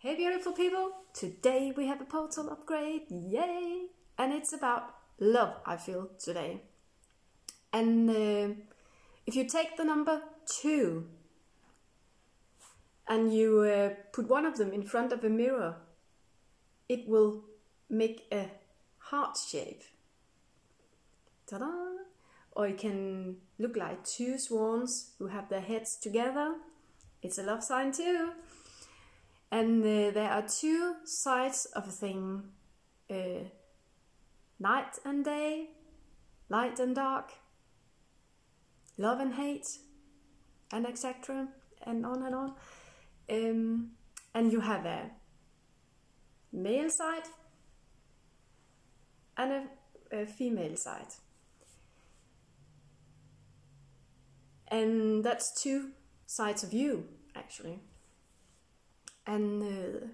Hey beautiful people! Today we have a portal upgrade, yay! And it's about love, I feel, today. And uh, if you take the number 2 and you uh, put one of them in front of a mirror, it will make a heart shape. Ta-da! Or it can look like two swans who have their heads together. It's a love sign too. And uh, there are two sides of a thing uh, night and day, light and dark, love and hate, and etc. and on and on. Um, and you have a male side and a, a female side. And that's two sides of you, actually. And uh,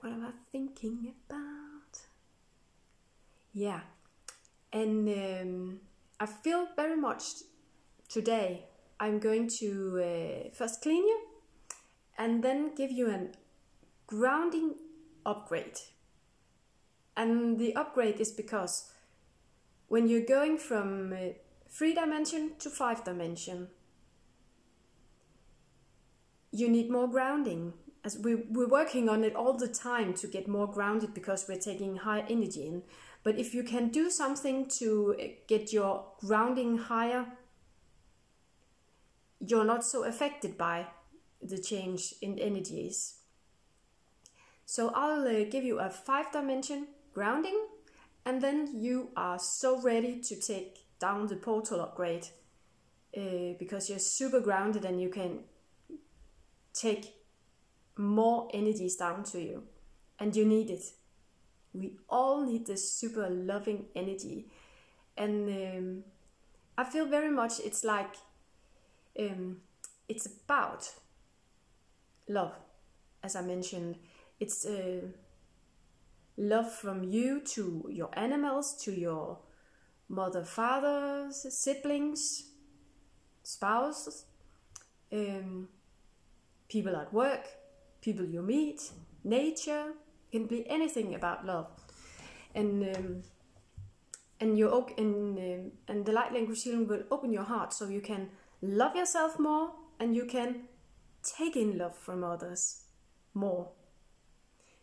what am I thinking about? Yeah, and um, I feel very much today. I'm going to uh, first clean you and then give you a grounding upgrade. And the upgrade is because when you're going from uh, three dimension to five dimension, you need more grounding. As we, we're working on it all the time to get more grounded because we're taking high energy in. But if you can do something to get your grounding higher, you're not so affected by the change in energies. So I'll uh, give you a five dimension grounding and then you are so ready to take down the portal upgrade uh, because you're super grounded and you can take more energies down to you. And you need it. We all need this super loving energy. And um, i feel very much it's like um, it's about love. As i mentioned it's uh, love from you to your animals to your mother fathers siblings spouses. Um, people at work, people you meet, nature, can be anything about love. And um, and you and um, and the light language healing will open your heart so you can love yourself more and you can take in love from others more.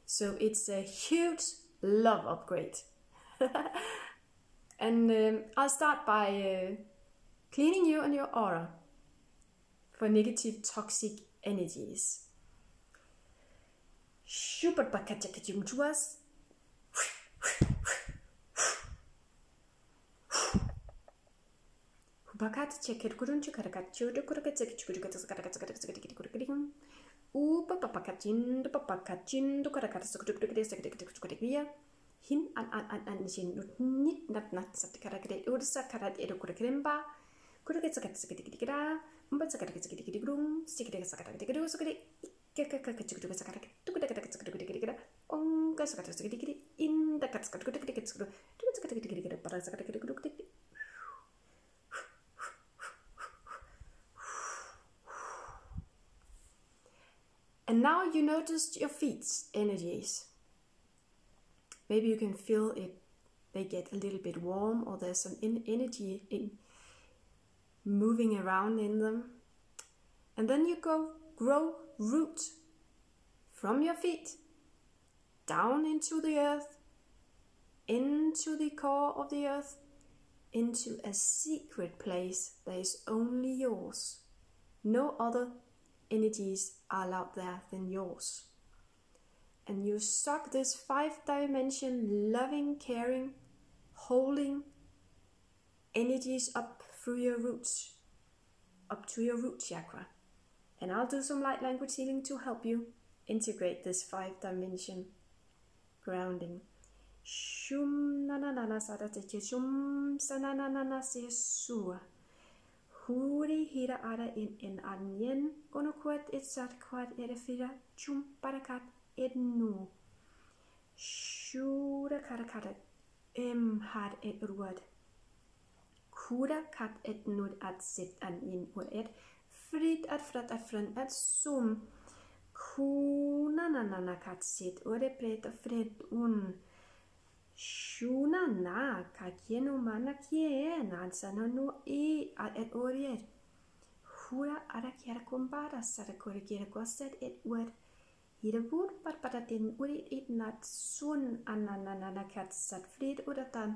So it's a huge love upgrade. and um, I'll start by uh, cleaning you and your aura for negative toxic energies. Shupapachachakichumchuas. Hubakat cekir kurun cukarakat cudu kurakat cekir cukudu katas karakat cekir cekir cekir cekir cekir Upa papakacin, papakacin, tukarakat sekudu kudu kudu kudu kudu kudu kudu hin an an an an jin nut nit nat nat sat karakter ursa karat edo kurekremba kureket sakat sakat dikira And now you noticed your feet's energies. Maybe you can feel it, they get a little bit warm or there's some energy in moving around in them. And then you go grow root from your feet down into the earth, into the core of the earth, into a secret place that is only yours. No other energies are allowed there than yours. And you suck this five dimension loving, caring, holding energies up through your roots up to your root chakra. And I'll do some light language healing to help you integrate this five dimension grounding. Shum na na na na sa shum sa na na na na se. Huri hira ara in anjen gono kwat et sat kwat ere fira chum parakat et nu. Shura karakata em had et ruad. cura kat ett nur att sätta in och ett frit att frat att från ett som kuna nanana kat sitt och det preta fred un. Shuna na kat geno mana kie nansana no e i att ett orier hura ara kiera kompara sara korrigera kostet ett ord er. Hierbord parpatatin uri it nat sun anananana kat sat frid oder dann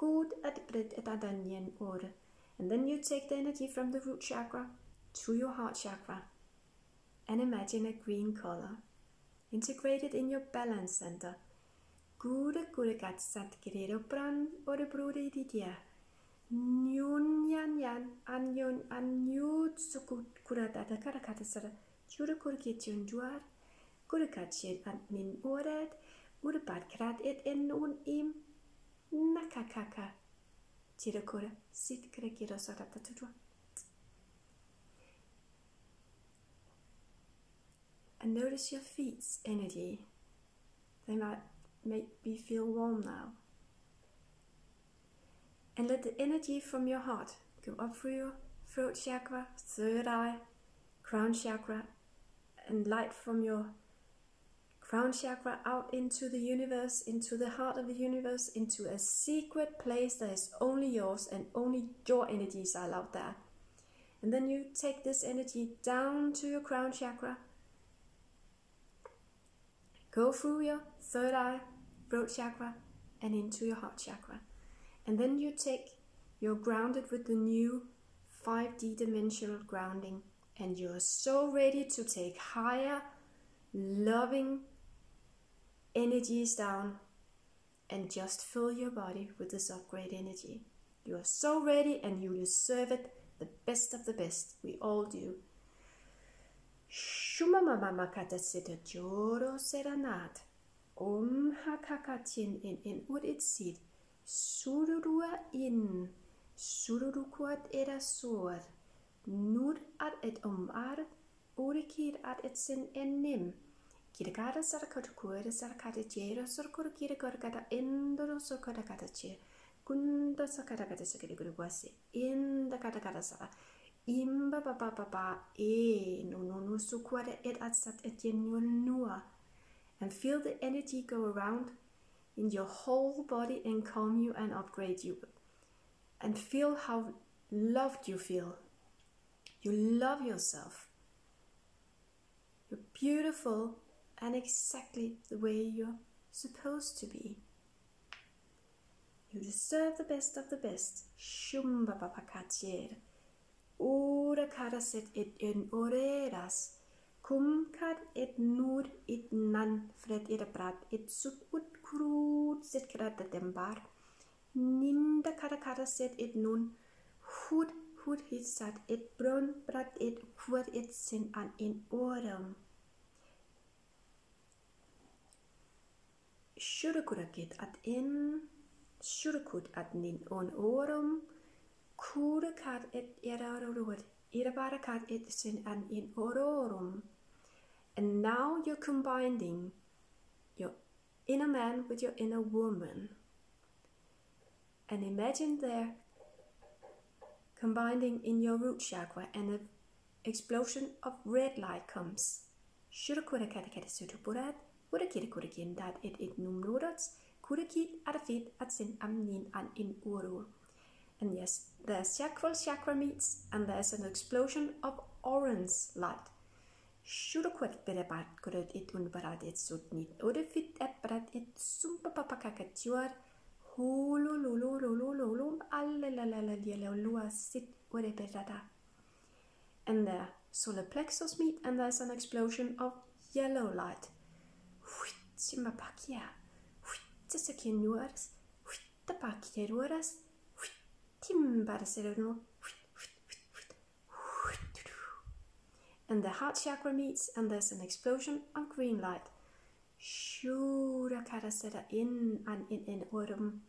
Good at brit et adanyen order. And then you take the energy from the root chakra to your heart chakra and imagine a green color integrated in your balance center. Gure gure gatsat gerero bran ore brure didia. Nyun yan yan anyon anyut sukut kurat ada kara kata sara. Jura kur kitchen juar. Gure katchet an min oret. Ure bad krat et en un im. Nakakaka. Tira kura sit kara kira sarata tudwa. And notice your feet's energy. They might make me feel warm now. And let the energy from your heart go up through your throat chakra, third eye, crown chakra, and light from your crown chakra out into the universe, into the heart of the universe, into a secret place that is only yours and only your energies are allowed there. And then you take this energy down to your crown chakra Go through your third eye, throat chakra, and into your heart chakra. And then you take, you're grounded with the new 5D dimensional grounding, and you're so ready to take higher, loving energies down and just fill your body with this upgrade energy. You are so ready and you deserve it the best of the best. We all do. Shumamamamakata sita joro seranat. Om hakakatin in in ud it sit. Sururua in. Sururukuat era sor. Nur at et omar. Urikir at et sin en nim. Kirkara sarakatukura sarakata jero surkur kirkata indoro surkata kata che. Kunda sakata kata sakata guru In the kata kata sara. Imba ba ba ba ba e no no no so kware et at sat et nua and feel the energy go around in your whole body and calm you and upgrade you and feel how loved you feel you love yourself you're beautiful and exactly the way you're supposed to be. You deserve the best of the best. Shumba papakatier ora karaset et en oreras. Cum kad et nur et nan fred et brat et sut ut krut set krata dembar ninda kara karaset et nun. Hud hud hit sat et bron brat et kvart et sin an in oram Shurukuraket at in Shurukut at nin on oram Kura kat et erarorod, irabara kat et sin an in ororum. And now you're combining your inner man with your inner woman. And imagine they're combining in your root chakra and an explosion of red light comes. Shurakura katakata sutupurat, urakira er kurakin dat it er it num nurats, kurakit arafit er at sin amnin an in urur. And yes, there's chakra chakra meets and there's an explosion of orange light. Shurukwet berebat kurut it unbarat it sutnit urifit eprat it sumpa papakakatuar hulu lulu lulu lulu allalalala ah, ah, sit ureberata. And there solar plexus meet and there's an explosion of yellow light. And the heart chakra meets and there's an explosion of green light. Shura karasera in and in in orum.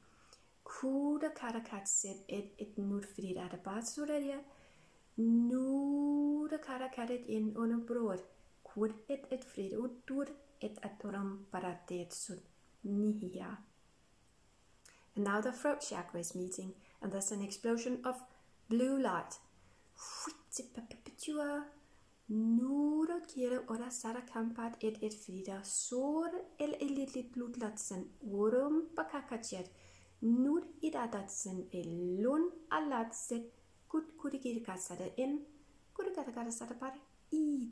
Kuda karakatset et et nurfrid at a batsuraria. Nura karakaret in on a broad. Kud et et frid utur et atorum paratet sud nihia. And now the throat chakra is meeting and there's an explosion of blue light. tipapapatua. nuro kira ora sara kampat et et frida sor el elilit blutlatsen urum pakakachet. nur idadatsen elun alatset kut kurikir kasada in par id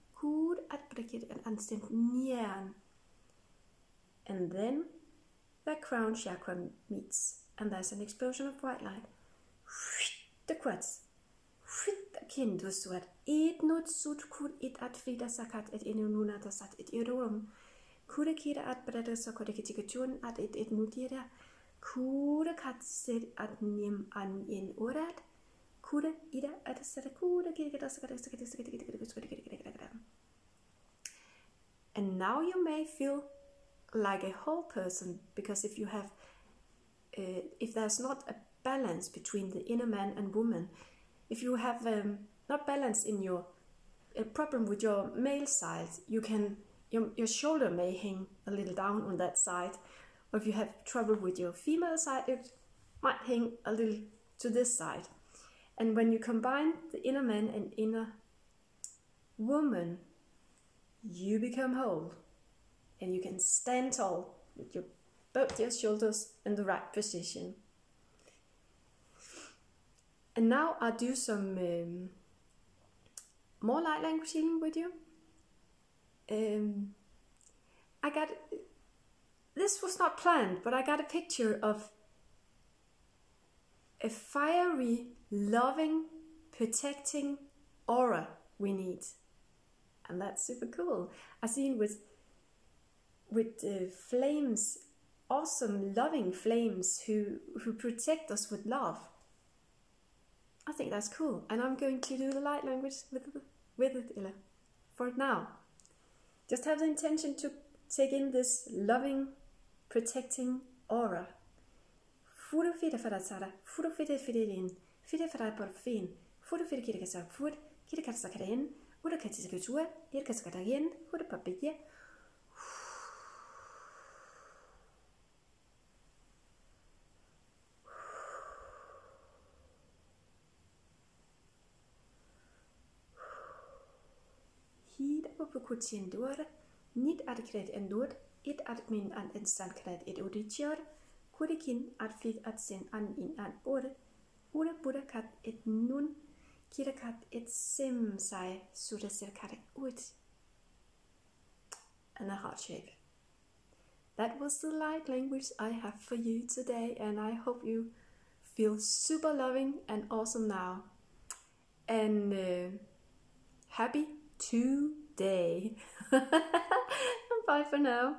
at brekket an anstemt njern. And then the crown chakra meets, and there's an explosion of white light. The quartz. Kind was suat. Et not sut kur it at frida sakat et inununa sat et irum. Kure kira at breda sakore kitikatun at et et nutira. Kure kat set at nim an in orat. Kure ida at sara kure kira sakata sakata sakata kira kira sakata kira kira kira. And now you may feel like a whole person because if you have uh, if there's not a balance between the inner man and woman if you have um, not balance in your a problem with your male side you can your, your shoulder may hang a little down on that side. Or if you have trouble with your female side it might hang a little to this side. And when you combine the inner man and inner woman you become whole and you can stand tall with your both your shoulders in the right position. And now I'll do some um, more light language healing with you. Um, I got this was not planned, but I got a picture of a fiery, loving, protecting aura we need, and that's super cool. I seen with with uh, flames, awesome, loving flames who who protect us with love. I think that's cool, and I'm going to do the light language with with it, Ella, for now. Just have the intention to take in this loving, protecting aura. Furu fida fada sara, furu fida fida in, fida fada por fin, furu fida kira kasa fur, kira hurakatizak utsua, dirkazak atagien, hurapapegia, putin dur, nit at kred en dur, it at min an instant kred et udicior, kurikin at fit at sin an in an ur, ura burakat et nun kirakat et sim sai suraserkare ut. And a heart shape. That was the light language I have for you today, and I hope you feel super loving and awesome now. And uh, happy today. Bye for now.